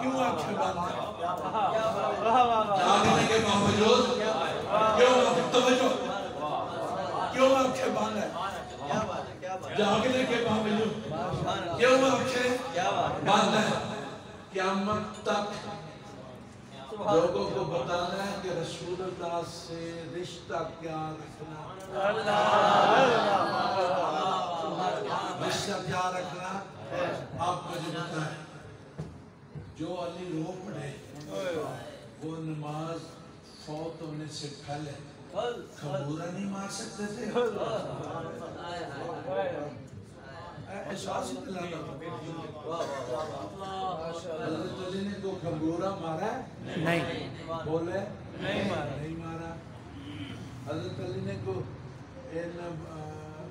کیوں آنکھیں بند ہیں جاگنے کے باوجود کیوں آنکھیں توجہ کیوں آنکھیں بند ہیں جاگنے کے باوجود کیوں آنکھیں بند ہیں قیامت تک لوگوں کو بتانا ہے کہ رسول اللہ سے رشتہ کیا رکھنا رشتہ کیا رکھنا آپ مجھے بتائیں جو علی رو پڑھے وہ نماز فوت ہونے سے پہلے خبورہ نہیں مار سکتے تھے؟ احساس حضرت علی نے کو خبورہ مارا ہے؟ نہیں۔ بولے نہیں مارا۔ نہیں مارا۔ حضرت علی نے کو ان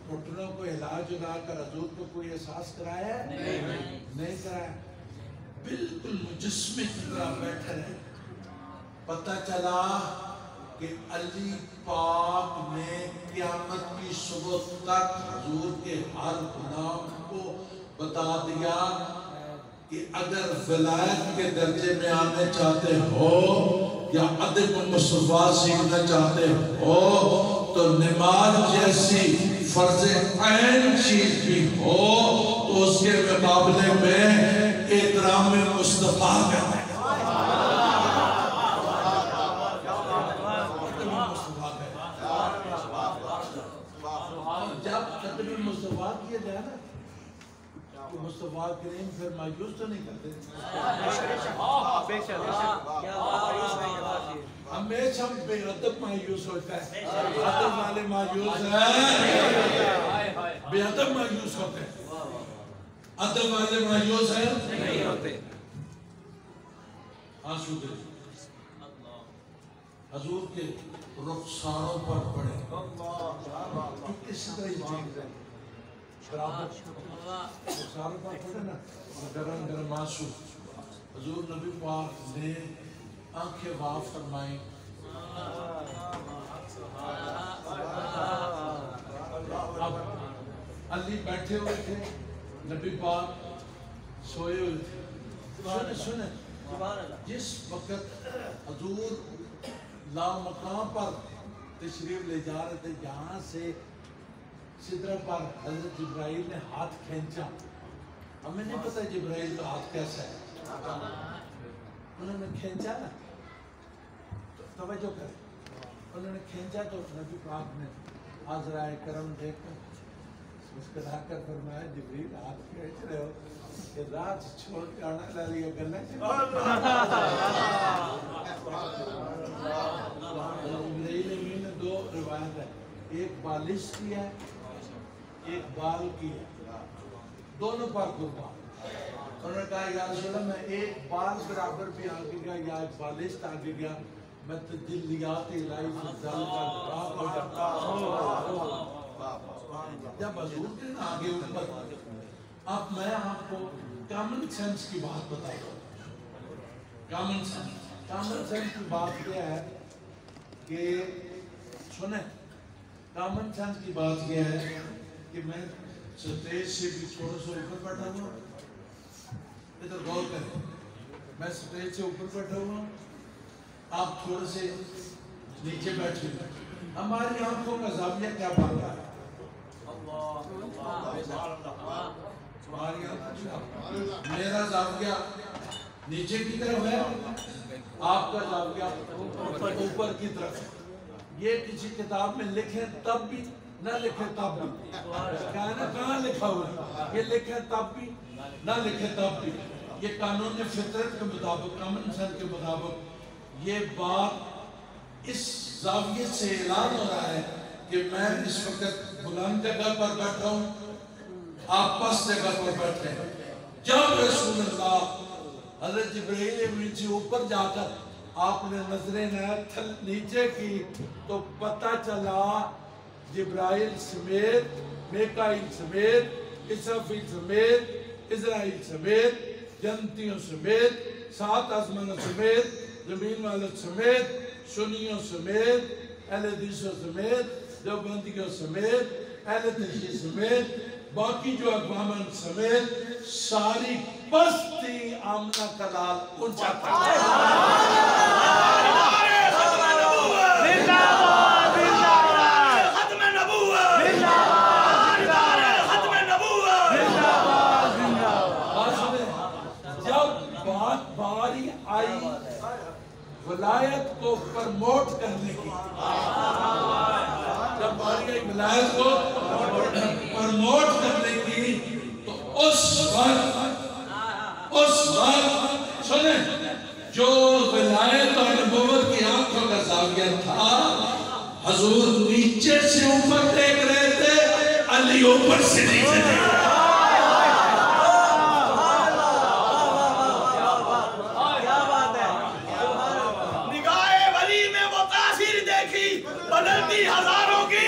گھٹنوں کو علاج ادا کر حضور کو کوئی احساس کرایا ہے؟ نہیں کرایا۔ بالکل مجسمے کی طرح بیٹھے رہے پتہ چلا کہ علی پاک نے قیامت کی صبح تک حضور کے ہر غلام کو بتا دیا کہ اگر ولایت کے درجے میں آنے چاہتے ہو یا ادب مصطفیٰ سیکھنا چاہتے ہو تو نماز جیسی فرض عین چیز بھی ہو تو اس کے مقابلے میں احترام مصطفیٰ کا ہے۔ جب ختم مصطفیٰ کیا جائے نا، تو مصطفیٰ کریم پھر مایوس تو نہیں کرتے۔ ہمیشہ بے ادب مایوس ہوتا ہے۔ ادب والے مایوس ہیں۔ بے ادب مایوس ہوتے ہیں۔ ادب والے مایوس ہیں نہیں ہوتے۔ آنسو دے۔ حضور کے رخساروں پر پڑے۔ تو کس طرح چیز ہے شرابت۔ رخساروں پر پڑے نا۔ گرم گرم آنسو۔ حضور نبی پاک نے آنکھیں واف فرمائیں۔ اب علی بیٹھے ہوئے تھے۔ نبی پاک سوئے ہوئے تھے۔ سنیں سنیں جس وقت حضور لا مقام پر تشریف لے جا رہے تھے جہاں سے صدر پر حضرت جبرائیل نے ہاتھ کھینچا۔ ہمیں نہیں پتا جبرائیل کا ہاتھ کیسا ہے۔ انہوں نے کھینچا نا۔ تو توجہ کریں۔ انہوں نے کھینچا تو نبی پاک نے آزرائے کرم دیکھ کر مسکرا کر فرمایا جبریل ہاتھ کھینچ رہے ہو؟ کہ رات چھوڑ کے آنا یہ گلہ جبریل امین نے دو روایت ہے ایک بالش کی ہے ایک بال کی ہے۔ دونوں پر قربان انہوں نے کہا یا رسول اللہ میں ایک بال برابر بھی آگے گیا یا ایک بالشت آگے گیا میں تجلیات الہی سے زل کر راک ہو جاتا جب حضور کے نا آگے اوپر اب میں آپ کو کامن سینس کی بات بتاتا ہوں۔ کامن سینس کامن سینس کی بات کیا ہے کہ سنیں۔ کامن سینس کی بات یہ ہے کہ میں سٹیج سے بھی تھوڑا سا اوپر بیٹھا ہوا ادھر غور کریں۔ میں سٹیج سے اوپر بیٹھا ہوا آپ تھوڑے سے نیچے بیٹھے ہوئے ہماری آنکھوں کا زاویہ کیا بن رہا ہے؟ میرا زاویہ نیچے کی طرف ہے، آپ کا زاویہ اوپر کی طرف ہے۔ یہ کسی کتاب میں لکھیں تب بھی، نہ لکھیں تب بھی۔ کہنا کہاں لکھا ہوا ہے۔ یہ لکھیں تب بھی، نہ لکھیں تب بھی۔ یہ قانون فطرت کے مطابق کامن سینس کے مطابق یہ بات اس زاویے سے اعلان ہو رہا ہے کہ میں اس وقت بلند جگہ پر بیٹھا ہوں، آپ پس جگہ پر بیٹھے ہیں۔ جب رسول اللہ حضرت جبرائیل امین سے اوپر جا کر آپ نے نظریں تھل نیچے کی تو پتہ چلا جبرائیل سمیت، میکائیل سمیت، اسرافیل سمیت، اسرائیل سمیت، جنتیوں سمیت، سات آسمانوں سمیت، زمین والوں سمیت، سنیوں سمیت، اہل حدیثوں سمیت دیوبندیوں سمیت، اہل تشریح سمیت، باقی جو اقوام سمیت، ساری بستی آمنہ کا لال اونچا کر ختم آئی ولایت کو پرموٹ کرنے کی۔ جب باری آئی ولایت کو پرموٹ کرنے کی تو اس وقت اس وقت، سنیں، جو ولایت اور نبوت کی آنکھوں کا زاویہ تھا، حضور نیچے سے اوپر دیکھ رہے تھے، علی اوپر سے نیچے دیکھ رہے تھے نگاہ ولی میں وہ تاثیر دیکھی بدلتی ہزاروں کی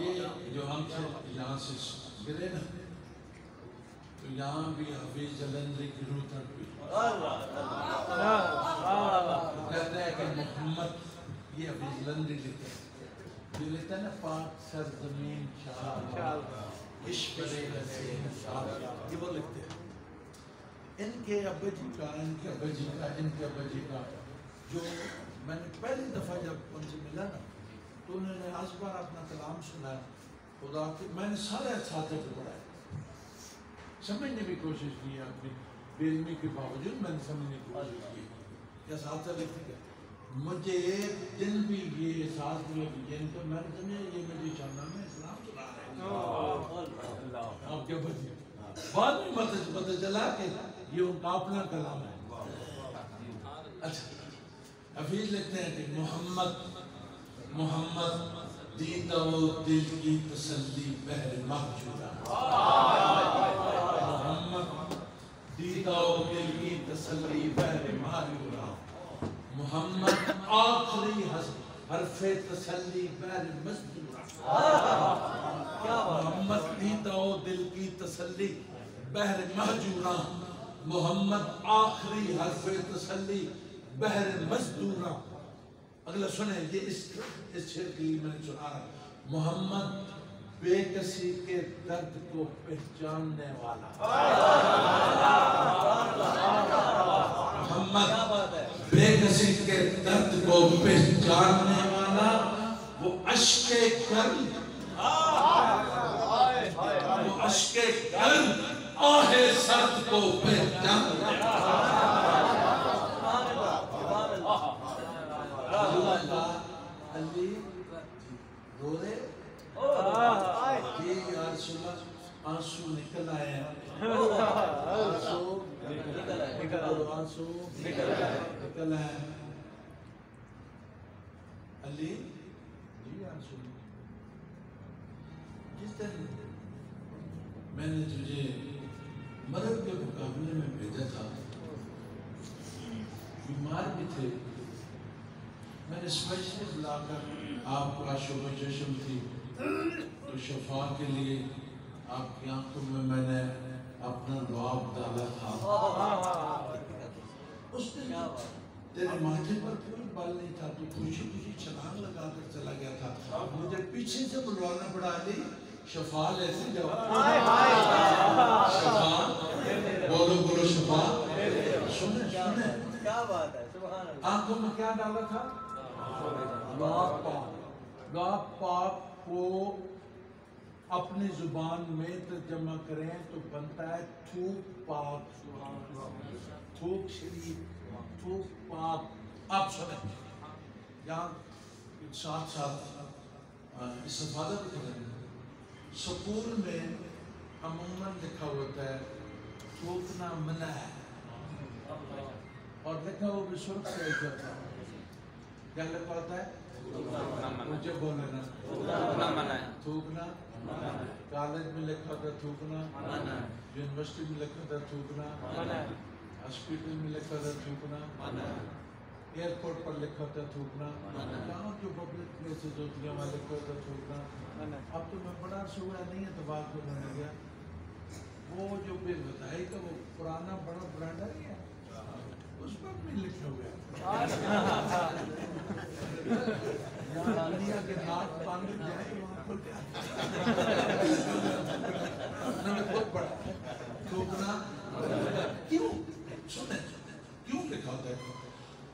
یہ جو ہم سے یہاں سے گرے نا تو یہاں بھی حفیظ جلندری کی روح تک بھی کہتے ہیں کہ محمد یہ حفیظ جلندری لکھتے ہیں جو لکھتا ہے نا پاک عشق یہ وہ لکھتے ہیں ان کے ابا جی کا ان کے ابا جی کا ان کے ابا جی کا جو میں نے پہلی دفعہ جب ان سے ملا نا تو انہوں نے آج بار اپنا کلام سنا خدا کے میں نے سارے ساتھوں کو پڑھایا سمجھنے کی کوشش کی اپنی بے علمی کے باوجود میں نے سمجھنے کی کوشش کی کیا ساتھ لکھتے گئے مجھے ایک دن بھی یہ احساس نہیں کہ جن کو میں نے سمجھا یہ مجھے شاہنامہ میں اسلام سنا رہے ہیں آپ کیا بچے؟ بعد میں پتہ چلا کہ یہ ان کا اپنا کلام ہے۔ اچھا۔ حفیظ لکھتے ہیں کہ محمد محمد دیدہ و دل کی تسلی بہر محجورہ محمد دیدہ و دل کی تسلی بہر محجورہ محمد آخری حرف تسلی بہر مزدورہ محمد دیدہ و دل کی تسلی بہر محجورہ محمد آخری حرف تسلی بہر مزدورہ۔ اگلا سنیں یہ اس اس شعر کے لیے میں نے سنا رہا محمد بے کسی کے درد کو پہچاننے والا۔ محمد بے کسی کے درد کو پہچاننے والا وہ عشق کرم وہ عشق کرم آہ سرد کو پہچاننے والا علی رو رہے یہ آنسو نکل آئے ہیں۔ آنسو آنسو نکل آئے ہیں علی جی آنسو جس دن میں نے تجھے مرد کے مقابلے میں بھیجا تھا بیمار بھی تھے میں نے اسپیشلی بلا کر آپ کا شب و چشم تھی، تو شفا کے لیے آپ کی آنکھوں میں میں نے اپنا لعاب ڈالا تھا۔ اس دن تیرے ماتھے پر کوئی بال نہیں تھا تو خوشی خوشی چھلانگ لگا کر چلا گیا تھا۔ مجھے پیچھے سے بلوانا پڑا علی شفا لیتے جاؤ شفا بولو بولو شفا سنیں سنیں کیا بات ہے سبحان اللہ۔ آنکھوں میں کیا ڈالا تھا؟ لعاب پاک۔ لعاب پاک کو اپنی زبان میں ترجمہ کریں تو بنتا ہے تھوک پاک۔ تھوک شریف تھوک پاک۔ آپ سنیں۔ یہاں ساتھ ساتھ استفادہ بھی کریں سکول میں عموماً لکھا ہوتا ہے تھوکنا منع ہے۔ اور لکھا وہ بھی سرخ سے ایک ہوتا ہے۔ کیا لکھا ہوتا ہے؟ مجھے بولے نا تھوکنا کالج میں لکھا ہے تھوکنا یونیورسٹی میں لکھا ہے تھوکنا ہاسپٹل میں لکھا ہے تھوکنا ایئرپورٹ پر لکھا ہوتا ہے تھوکنا جہاں جو پبلک پلیسز ہوتی ہیں وہاں لکھا ہوتا ہے تھوکنا اب تو میں بڑا سوڑا نہیں ہے تو بات کو بنا گیا۔ وہ جو بے بدائی کا وہ پرانا بڑا برانڈ ہے اس پر بھی لکھا ہوا ہے۔ دنیا کے ناک بند جائے خود پڑھا تھوکنا کیوں سنیں کیوں لکھا ہوتا ہے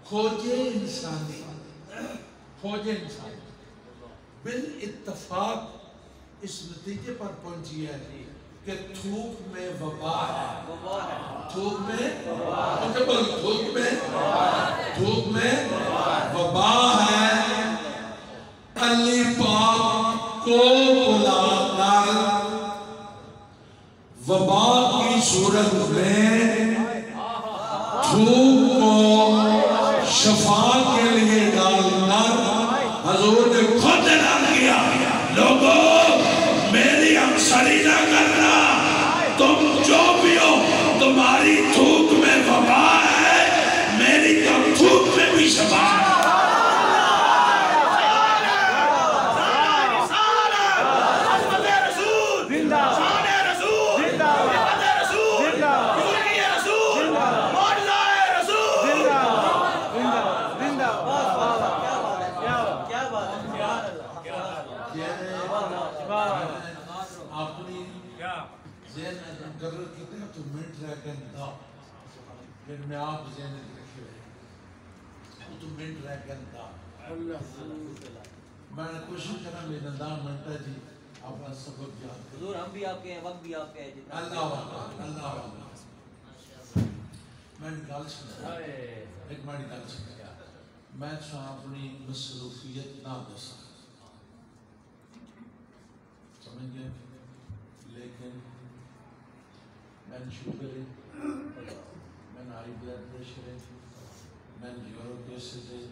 کھوجے انسانی کھوجے انسانی بال اتفاق اس نتیجے پر پہنچی ہے کہ تھوک میں وبا ہے۔ تھوک میں؟ بول تھوک میں؟ تھوک میں؟ ذہن میں مقرر کیتے ہیں تو منٹ رہ گئے دا پھر میں آپ ذہن میں رکھے ہوئے وہ تو منٹ رہ گئے دا میں نے کوشش کرا میرا دا منٹا جی اپنا سبق یاد حضور ہم بھی آپ کے ہیں وقت بھی آپ کے ہے اللہ والا اللہ والا میں نے گل سنا ایک بڑی گل سنا میں تو اپنی مصروفیت نہ دسا سمجھ گئے؟ لیکن میں نے شوگر ہے میں نے ہائی بلڈ پریشر ہے میں نے یورک ایسڈ ہے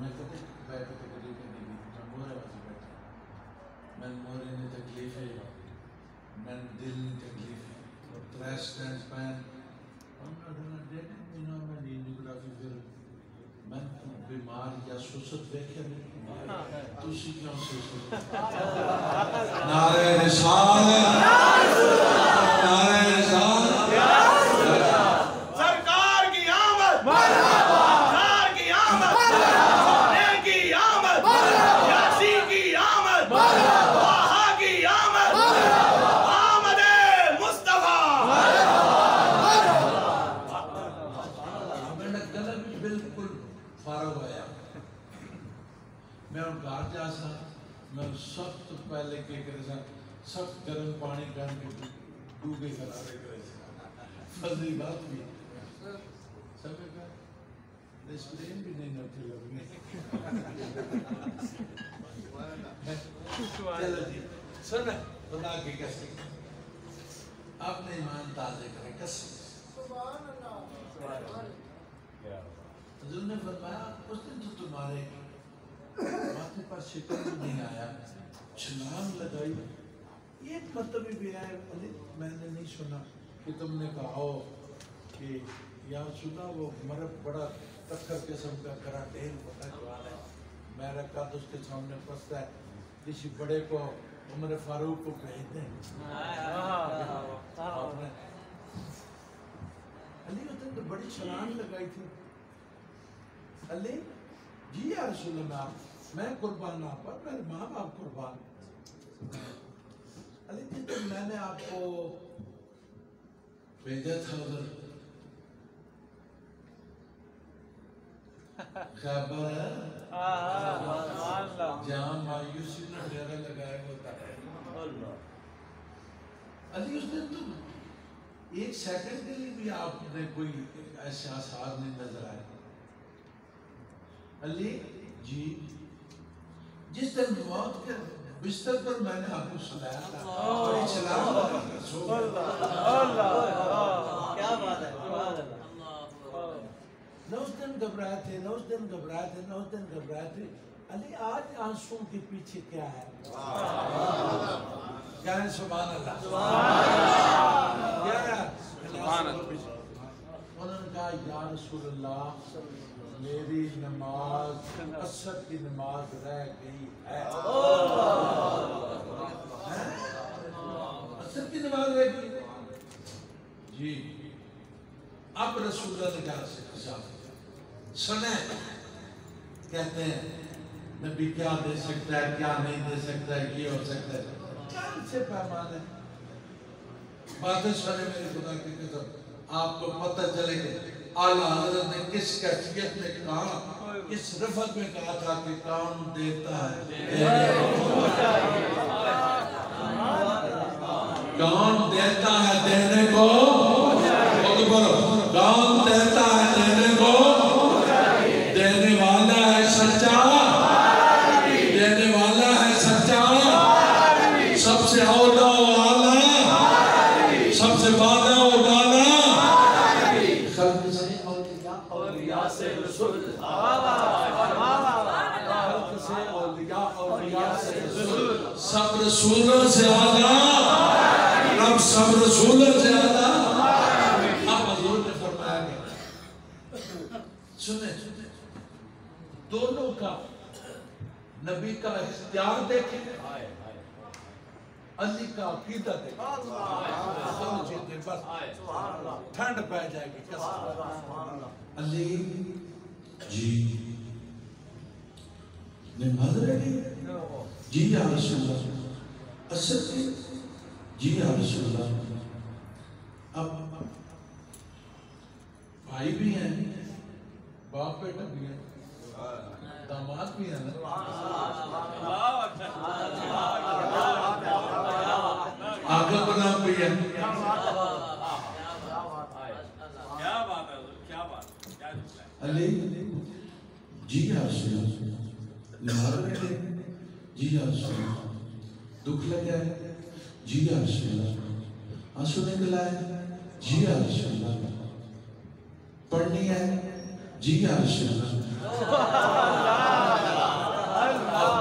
میں تکلیف بیٹھ کے تکلیف نہیں دی میں مورے والی بیٹھا۔ میں نے میں تکلیف ہے دل میں تکلیف ہے۔ ترے پین ہم نے ڈھنا ڈیٹ مہینہ میں نیوگرافی پھر میں بیمار یا سوست دیکھے نہیں تسی کیوں سوست نعرہ رسالت نعرہ رسالت سرکار کی آمد سرکار کی آمد سونے کی آمد یاسی کی آمد طه کی آمد آمد مصطفیٰ میں نے گلے بھی بالکل فارغ ہوا میں ان گھر جا سا میں سب تو پہلے کے کرے سا سخت گرم پانی کر کے ڈوبے کرا رہے کرے سا فضلی بات بھی۔ سب کا ریسپرین بھی نہیں نوٹے لگنے چلو جی سن خدا کی قسم۔ اپنے ایمان تازے کریں قسم۔ حضور نے فرمایا اس دن تو تمہارے ماتھے پر شکر بھی نہیں آیا۔ چھلانگ لگائی۔ ایک مرتبہ مطلب بھی آیا علی، میں نے نہیں سنا کہ تم نے کہا ہو کہ یا سنا وہ مرد بڑا تکر قسم کا کرا ڈیر بڑا جوان ہے۔ میرا قد اس کے سامنے پستا ہے۔ کسی بڑے کو عمر فاروق کو بھیج دیں۔ آپ نے علی اس تو بڑی چھلانگ لگائی تھی۔ علی جی یا رسول اللہ میں قربان آپ پر میرے ماں باپ قربان علی جی تو میں نے آپ کو بھیجا تھا ادھر۔ خیبر جہاں مایوسی نے ڈیرا لگایا ہوتا ہے۔ علی اس دن تو ایک سیکنڈ کے لیے بھی آپ نے کوئی ایسے آثار نہیں نظر آئے۔ علی جی۔ جس دن موت کے بستر پر میں نے آپ کو سنایا تھا۔ گیا۔ کیا بات ہے اللہ نہ اس دن گھبرائے تھے نہ اس دن گھبرائے تھے نہ اس دن گھبرائے تھے۔ علی آج آنسوں کے پیچھے کیا ہے؟ کیا ہے سبحان اللہ۔ کیا ہے سبحان اللہ۔ انہوں نے کہا یا رسول اللہ میری نماز، اثر کی نماز رہ گئی ہے۔ اثر کی نماز رہ گئی۔ جی اب رسول اللہ سے حساب۔ سنیں، کہتے ہیں، نبی کیا دے سکتا ہے، کیا نہیں دے سکتا ہے، یہ ہو سکتا ہے۔ چاند سے پیمان ہے۔ باتیں سنے میرے خدا کی قدر آپ کو پتہ چلے گئے آلہ حضرت نے کس کیفیت میں کہا؟ کس رفت میں کہا تھا کہ کام دیتا ہے؟ کام دیتا ہے دینے کو؟ دونوں کا نبی کا اختیار دیکھیں۔ علی کا عقیدہ دیکھیں۔ ٹھنڈ پہ جائے گی۔ علی جی۔ نماز رہی جی یا رسول اللہ۔ اسد جی یا رسول اللہ۔ جی آسول دکھ لگا ہے جی آسول آنسو نکلا ہے جی آسول پڑھنی ہے جی آسول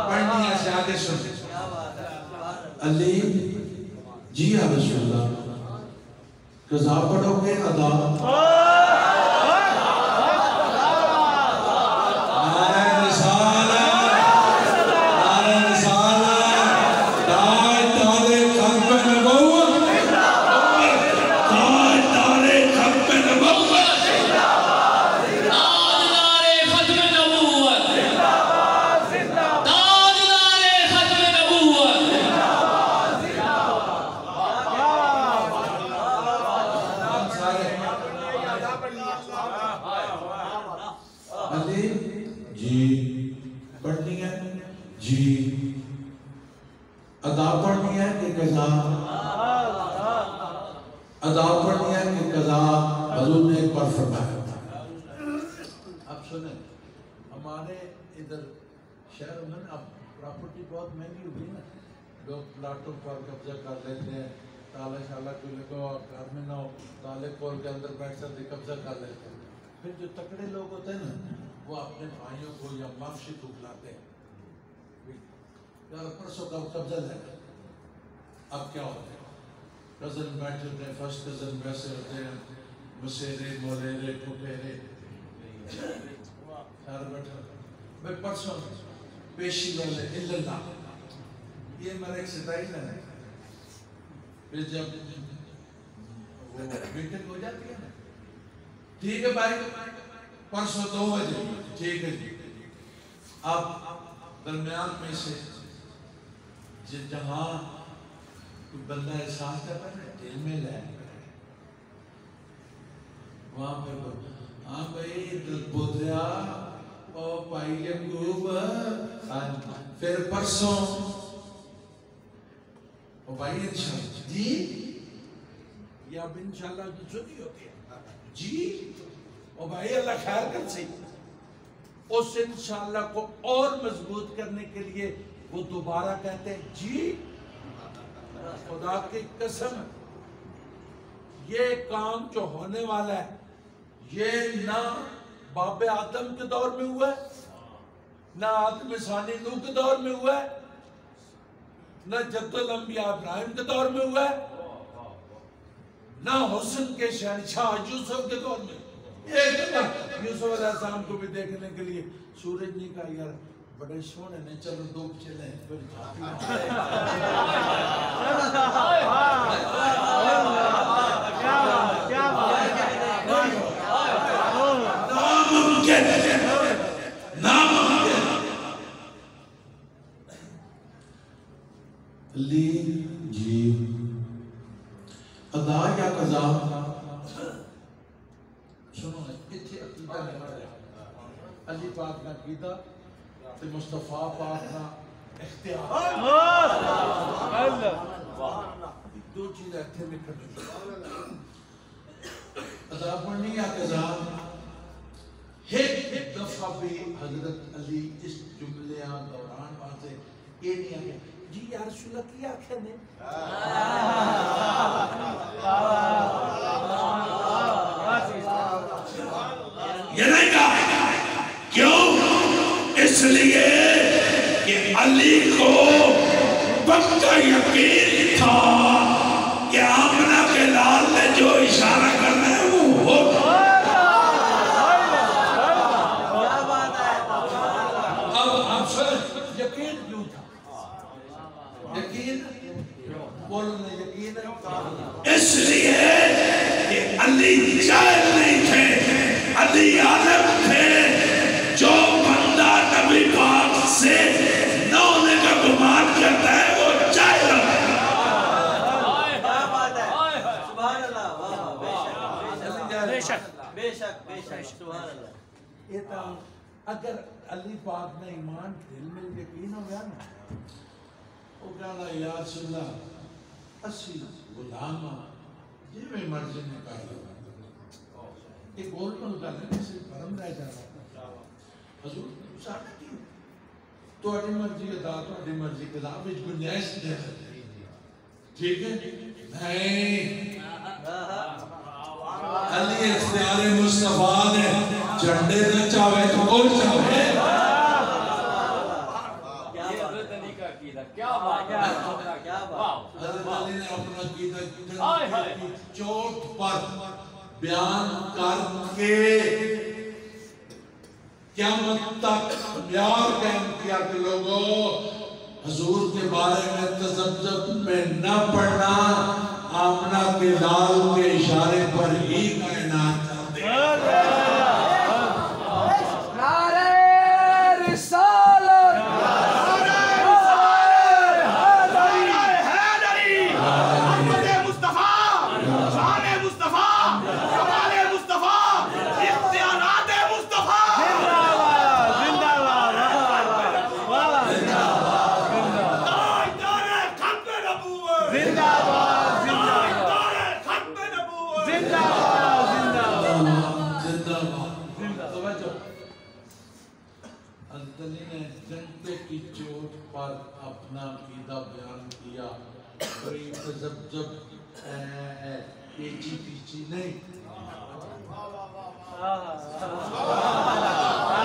پڑھنی ہے آگے سن علیم جی آسول کذا پڑھو گے ادا پراپرٹی بہت مہنگی ہوگی نا۔ لوگ پلاٹوں پر قبضہ کر لیتے ہیں تالا شالا کو لگو اور گھر میں نہ ہو تالے کول کے اندر بیٹھ سکتے قبضہ کر لیتے ہیں۔ پھر جو تکڑے لوگ ہوتے ہیں نا وہ اپنے بھائیوں کو یا معاشی کو بلاتے ہیں۔ پرسوں کا قبضہ لے اب کیا ہوتے ہیں کزن بیٹھ جاتے ہیں فرسٹ کزن ویسے ہوتے ہیں مسیرے مولیرے کپیرے سارے بیٹھے میں پرسوں میں پیشی والے اللہ۔ یہ ہمارا ایک ستائش ہے۔ پھر جب وہ میٹنگ ہو جاتی ہے نا۔ ٹھیک ہے بھائی، پرسوں دو بجے۔ ٹھیک ہے جی۔ آپ درمیان میں سے جہاں کوئی بندہ احساس کر رہا ہے، دل میں لے وہاں پہ ہاں بھائی بودریا او یعقوب خان پھر پرسوں او بھائی انشاءاللہ جی یہ اب انشاءاللہ کی چھٹی ہوتی ہے جی او بھائی اللہ خیر کر سی اس انشاءاللہ کو اور مضبوط کرنے کے لیے وہ دوبارہ کہتے ہیں جی خدا کی قسم یہ کام جو ہونے والا ہے یہ نہ باپ آدم کے دور میں ہوا ہے نہ آدم ثانی نو کے دور میں ہوا ہے نہ جد الانبیاء ابراہیم کے دور میں ہوا ہے نہ حسن کے شہنشاہ یوسف کے دور میں۔ ایک یوسف علیہ السلام کو بھی دیکھنے کے لیے سورج نہیں کہا یار بڑے سونے نے چلو ڈوب چلے پھر جاتی ممکن ناممکن لی جیو ادا یا قضا علی پاک نہ کیتا تے مصطفیٰ پاک نہ اختیار اللہ اللہ دو چیز ایتھے میں کر دوں ادا پڑھنی یا قضا حضرت علی اس جملے دوران واسطے یہ نہیں آگے جی یا رسول اللہ، کی آخر نے یہ نہیں کہا کیوں؟ اس لیے کہ علی کو پکا یقین تھا کہ آمنہ کے لال نے جو اشارہ سبحان اللہ یہ تو اگر علی پاک نے ایمان دل میں یقین ہو گیا نا وہ کہنا یا رسول اللہ اسی غلام جی میں مرضی نے کہا لگا ایک اور تو گل ہے سے بھرم رہ جانا حضور ساتھ کی تہاڈی مرضی ادا تہاڈی مرضی خلاف وچ گنجائش نہیں۔ ٹھیک ہے؟ نہیں۔ علی اختیار مصطفیٰ نے جھنڈے نہ چاہے تو اور چاہے کیا بات ہے حضرت علی نے اپنا عقیدہ چوٹ پر بیان کر کے قیامت تک پیار قائم کیا کہ لوگوں حضور کے بارے میں تذبذب میں نہ پڑھنا آمنہ کے لال کے اشارے پر ہی کائنات چلتے ہیں زندہ باد توجہ حضرت علی نے جنتے کی چوٹ پر اپنا عقیدہ بیان کیا کوئی تذبذب اے، پیچی پیچی نہیں اللہ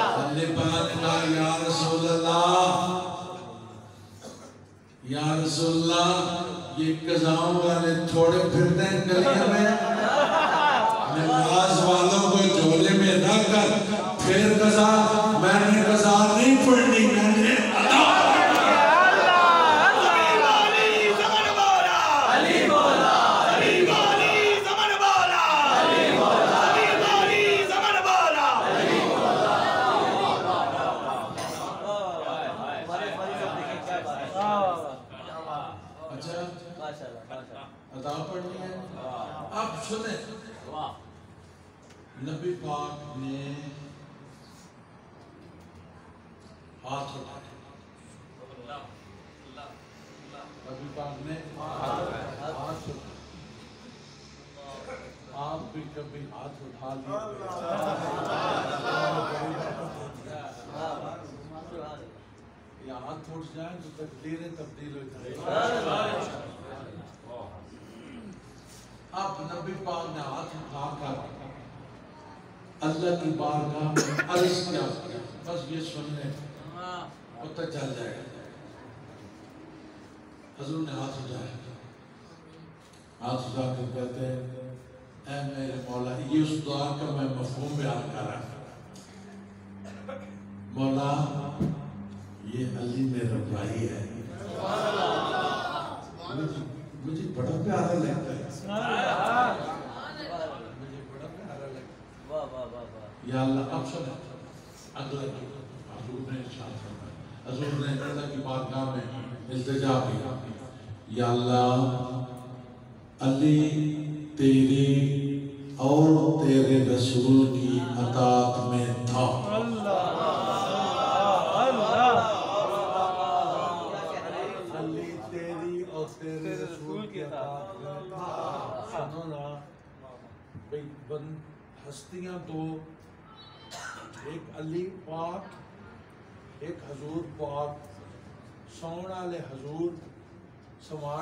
پاک نے کہا یا رسول اللہ۔ یا رسول اللہ، یہ قضاؤں والے تھوڑے پھرتے ہیں گلیوں میں۔ نماز والوں کو جھولے میں نہ کر پھر قضا، میں نے قضا نہیں پڑھنی میں نے ادا ہمارے فری صاحب دیکھیں کیا بات ہے اچھا ماشاءاللہ ماشاءاللہ ادا پڑھنی ہے اب سنیں واہ نبی پاک نے ہاتھ اٹھائے نبی پاک نے ہاتھ اٹھائے آپ بھی کبھی ہاتھ اٹھا لیے یا ہاتھ اٹھ جائیں تو تقدیریں تبدیل ہو جائیں۔ اب نبی پاک نے ہاتھ اٹھا کر اللہ کی بارگاہ میں عرض کیا۔ بس یہ سن لیں پتہ چل جائے گا۔ حضور نے ہاتھ اٹھایا۔ ہاتھ اٹھا کر کہتے ہیں، اے میرے مولا، یہ اس دعا کا میں مفہوم بیان کر رہا ہوں۔ مولا، یہ علی میرا بھائی ہے۔ مجھے- مجھے بڑا پیارا لگتا ہے۔ یا اللہ، اب سن اگلا حضور نے ارشاد فرمایا۔ حضور نے اللہ کی بارگاہ میں التجا کی یا اللہ، علی، تیری اور تیرے رسول کی اطاعت میں تھا۔ ہستیاں تو ایک علی پاک ایک حضور پاک سونا لے حضور سوار